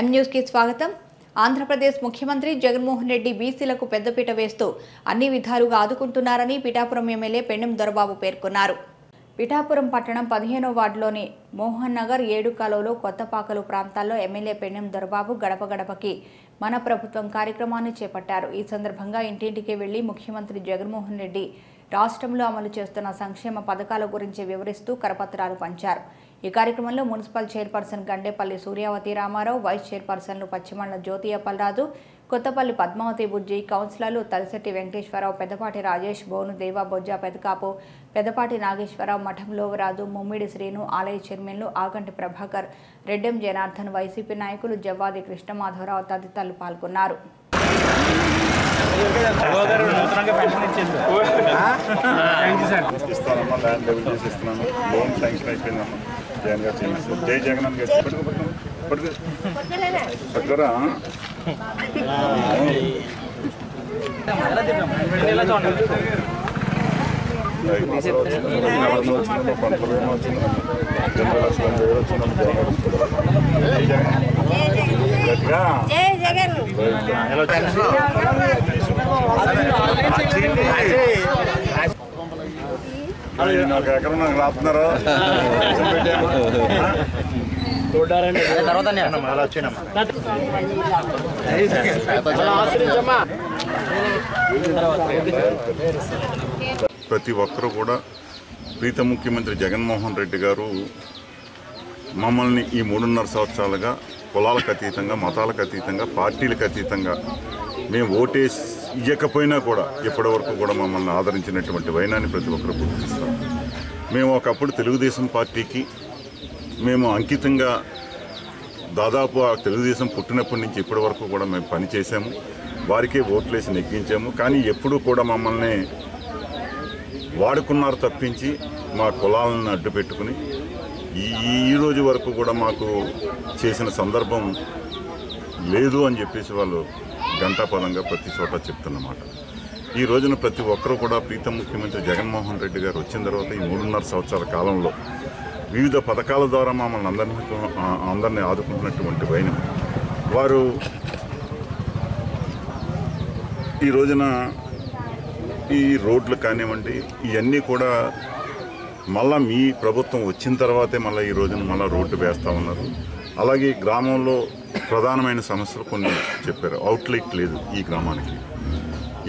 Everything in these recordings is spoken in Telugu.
ఎం న్యూస్కి స్వాగతం. ఆంధ్రప్రదేశ్ ముఖ్యమంత్రి జగన్మోహన్ రెడ్డి బీసీలకు పెద్దపీట వేస్తూ అన్ని విధాలుగా ఆదుకుంటున్నారని పిఠాపురం ఎమ్మెల్యే పెండెం దొరబాబు పేర్కొన్నారు. పిఠాపురం పట్టణం పదిహేనో వార్డులోని మోహన్ నగర్ ఏడుకాలలో కొత్తపాకలు ప్రాంతాల్లో ఎమ్మెల్యే పెండెం దొరబాబు గడప గడపకి మన ప్రభుత్వం కార్యక్రమాన్ని చేపట్టారు. ఈ సందర్భంగా ఇంటింటికి వెళ్ళి ముఖ్యమంత్రి జగన్మోహన్ రెడ్డి రాష్ట్రంలో అమలు చేస్తున్న సంక్షేమ పథకాల గురించి వివరిస్తూ కరపత్రాలు పంచారు. ఈ కార్యక్రమంలో municipal chairperson Gandepalli Suryavathi Ramarao vice చైర్పర్సన్లు Pashchimandla Jyothi Appalaraju Kothapalli Padmavathi Bujji కౌన్సిలర్లు తలసెట్టి వెంకటేశ్వరరావు పెద్దపాటి రాజేష్ బోను దేవా బొజ్జ పెదకాపు పెద్దపాటి నాగేశ్వరరావు మఠం లోవరాజు ముమ్మిడి శ్రీను ఆలయ చైర్మన్లు ఆగంటి ప్రభాకర్ రెడ్డెం జనార్దన్ వైసీపీ నాయకులు జవ్వాది కృష్ణమాధవరావు తదితరులు పాల్గొన్నారు. ఇస్తానమ్మా ల్యాండ్ డెవల్ చేసి ఇస్తున్నాను లోన్ శాంక్షన్ అయిపోయిందమ్మా జగన్ గారు చేయించారు జై జగన్ అని చెప్పి పట్టుకో పట్టుకో పట్టుకో. పట్టుకోరా? గట్టిగా జై జగన్. నాకు ఎకరం నాకు రాస్తున్నారా ప్రతి ఒక్కరూ కూడా ప్రీత ముఖ్యమంత్రి జగన్మోహన్ రెడ్డి గారు మమ్మల్ని ఈ మూడున్నర సంవత్సరాలుగా కులాలకు అతీతంగా మతాలకు అతీతంగా పార్టీలకు అతీతంగా మేము ఓటేసి ఇవ్వకపోయినా కూడా ఇప్పటి వరకు కూడా మమ్మల్ని ఆదరించినటువంటి వైనాన్ని ప్రతి ఒక్కరు గుర్తిస్తాం. మేము ఒకప్పుడు తెలుగుదేశం పార్టీకి మేము అంకితంగా దాదాపు ఆ తెలుగుదేశం పుట్టినప్పటి నుంచి ఇప్పటి వరకు కూడా మేము పనిచేసాము వారికే ఓట్లేసి నెగ్గించాము. కానీ ఎప్పుడూ కూడా మమ్మల్ని వాడుకున్నారు తప్పించి మా కులాలను అడ్డు పెట్టుకుని ఈ ఈ రోజు వరకు కూడా మాకు చేసిన సందర్భం లేదు అని చెప్పేసి వాళ్ళు గంటాపదంగా ప్రతి చోట చెప్తున్నమాట. ఈ రోజున ప్రతి ఒక్కరూ కూడా ప్రీతం ముఖ్యమంత్రి జగన్మోహన్ రెడ్డి గారు వచ్చిన తర్వాత ఈ మూడున్నర సంవత్సరాల కాలంలో వివిధ పథకాల ద్వారా మమ్మల్ని అందరినీ అందరినీ ఆదుకుంటున్నటువంటి వైనం. వారు ఈ రోజున ఈ రోడ్లు కానివ్వండి ఇవన్నీ కూడా మళ్ళీ మీ ప్రభుత్వం వచ్చిన తర్వాతే మళ్ళీ ఈ రోజున మళ్ళీ రోడ్డు వేస్తూ ఉన్నారు. అలాగే గ్రామంలో ప్రధానమైన సమస్యలు కొన్ని చెప్పారు. అవుట్లెట్ లేదు ఈ గ్రామానికి.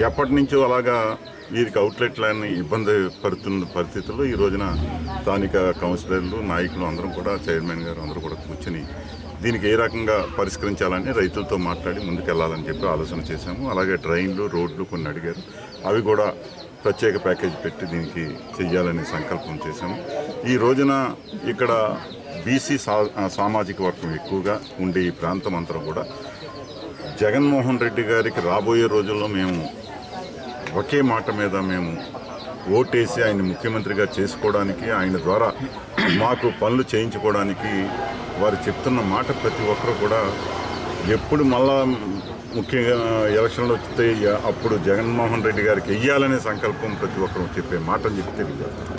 ఎప్పటి నుంచో అలాగా వీరికి అవుట్లెట్లని ఇబ్బంది పడుతున్న పరిస్థితుల్లో ఈ రోజున స్థానిక కౌన్సిలర్లు నాయకులు అందరం కూడా చైర్మన్ గారు అందరూ కూడా కూర్చొని దీనికి ఏ రకంగా పరిష్కరించాలని రైతులతో మాట్లాడి ముందుకెళ్ళాలని చెప్పి ఆలోచన చేశాము. అలాగే ట్రైన్లు రోడ్లు కొన్ని అడిగారు. అవి కూడా ప్రత్యేక ప్యాకేజ్ పెట్టి దీనికి చెయ్యాలని సంకల్పం చేశాము. ఈ రోజున ఇక్కడ బీసీ సా సామాజిక వర్గం ఎక్కువగా ఉండే ఈ ప్రాంతం అంతా కూడా జగన్మోహన్ రెడ్డి గారికి రాబోయే రోజుల్లో మేము ఒకే మాట మీద మేము ఓటేసి ఆయన ముఖ్యమంత్రిగా చేసుకోవడానికి ఆయన ద్వారా మాకు పనులు చేయించుకోవడానికి వారు చెప్తున్న మాట ప్రతి ఒక్కరు కూడా ఎప్పుడు మళ్ళా ముఖ్యంగా ఎలక్షన్లు వస్తే అప్పుడు జగన్మోహన్ రెడ్డి గారికి వెయ్యాలనే సంకల్పం ప్రతి ఒక్కరు చెప్పే మాటను చెప్తే